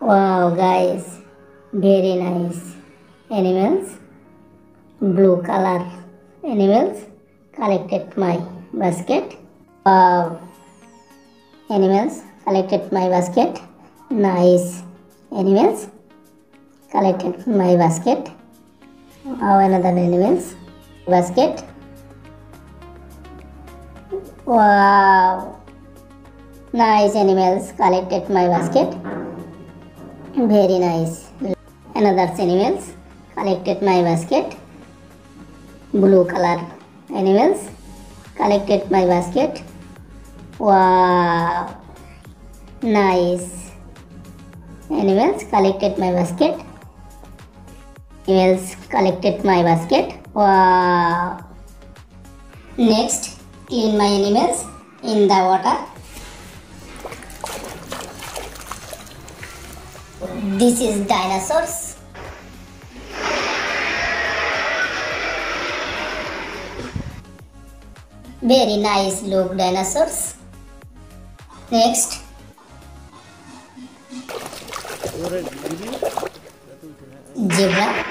Wow, guys, very nice animals. Blue color animals collected my basket. Wow, animals collected my basket. Nice animals collected my basket. Wow, another animals basket. Wow, nice animals collected my basket. Very nice. Another animals collected my basket. Blue color animals collected my basket. Wow. Nice. Animals collected my basket. Animals collected my basket. Wow. Next, clean my animals in the water. This is dinosaurs. Very nice look dinosaurs. Next, zebra.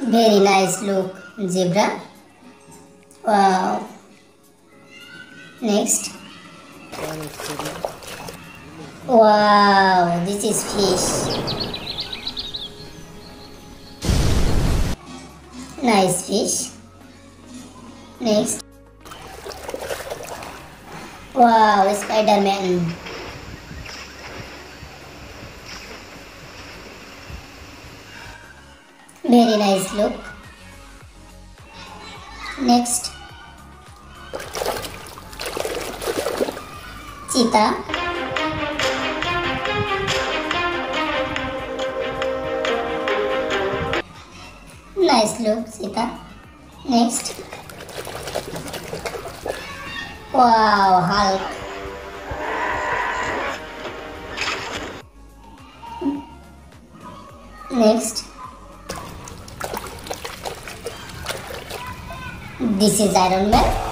Very nice look zebra. Wow. Next. Wow, this is fish. Nice fish. Next. Wow, Spider-Man. Very nice look. Next. Cheetah. Nice look, Sita. Next. Wow, Hulk. Next. This is Iron Man.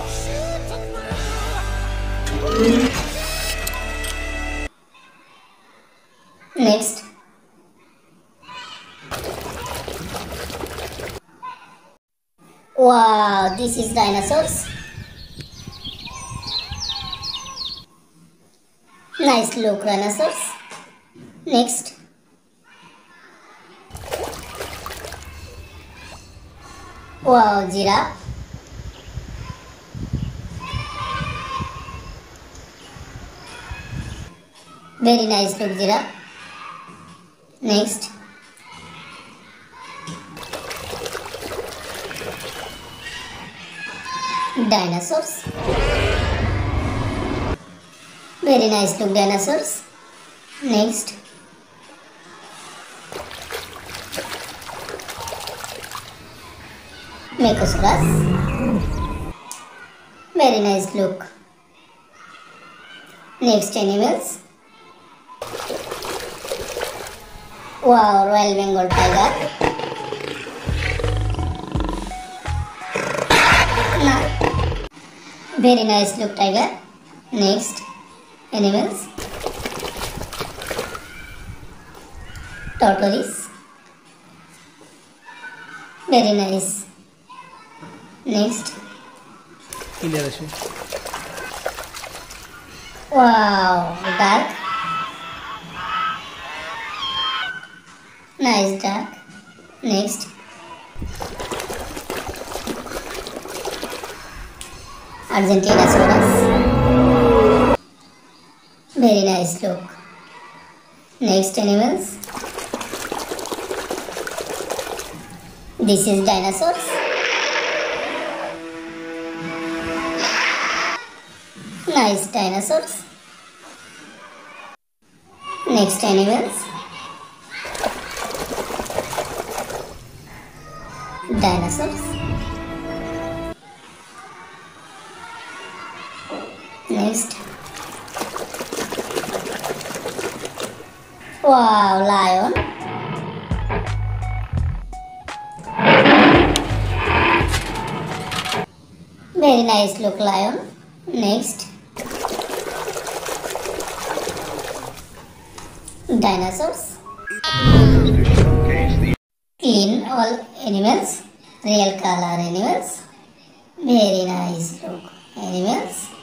Wow, this is dinosaurs. Nice look, dinosaurs. Next. Wow, giraffe. Very nice look, giraffe. Next. Dinosaurs. Very nice look, dinosaurs. Next. Mekosaurus. Very nice look. Next animals. Wow, Royal Bengal tiger. Very nice look tiger. Next animals. Tortoise. Very nice. Next. Wow, duck. Nice duck. Next. Argentinosaurus. Very nice look. Next animals. This is dinosaurs. Nice dinosaurs. Next animals. Dinosaurs. Wow, lion. Very nice look, lion. Next. Dinosaurs. Clean all animals. Real color animals. Very nice look. Animals.